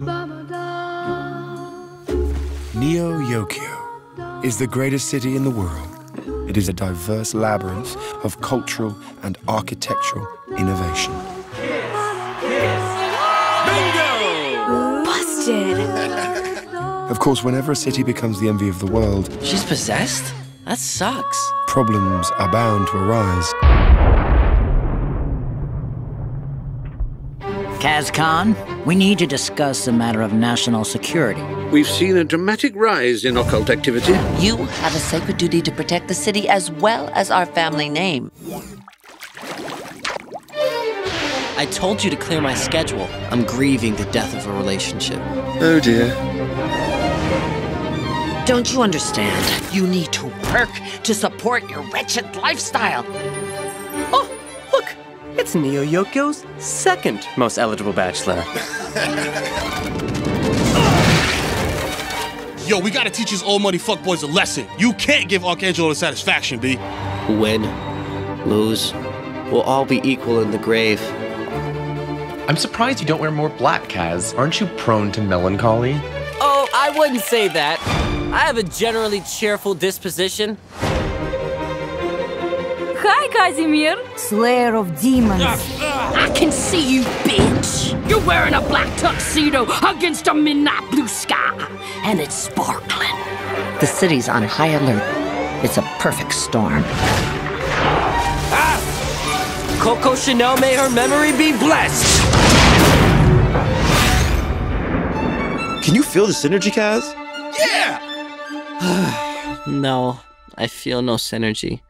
Neo Yokio is the greatest city in the world. It is a diverse labyrinth of cultural and architectural innovation. Busted. Of course, whenever a city becomes the envy of the world, She's possessed? That sucks. problems are bound to arise. Kaz Kaan, we need to discuss a matter of national security. We've seen a dramatic rise in occult activity. You have a sacred duty to protect the city as well as our family name. I told you to clear my schedule. I'm grieving the death of a relationship. Oh dear. Don't you understand? You need to work to support your wretched lifestyle. Oh, look! It's Neo Yokio's second most eligible bachelor. Yo, we gotta teach these old money fuckboys a lesson. You can't give Arcangelo the satisfaction, B. Win, lose, we'll all be equal in the grave. I'm surprised you don't wear more black, Kaz. Aren't you prone to melancholy? Oh, I wouldn't say that. I have a generally cheerful disposition. Hi, Casimir. Slayer of demons. Ah, ah. I can see you, bitch. You're wearing a black tuxedo against a midnight blue sky, and it's sparkling. The city's on high alert. It's a perfect storm. Ah. Coco Chanel, may her memory be blessed. Can you feel the synergy, Kaz? Yeah! no, I feel no synergy.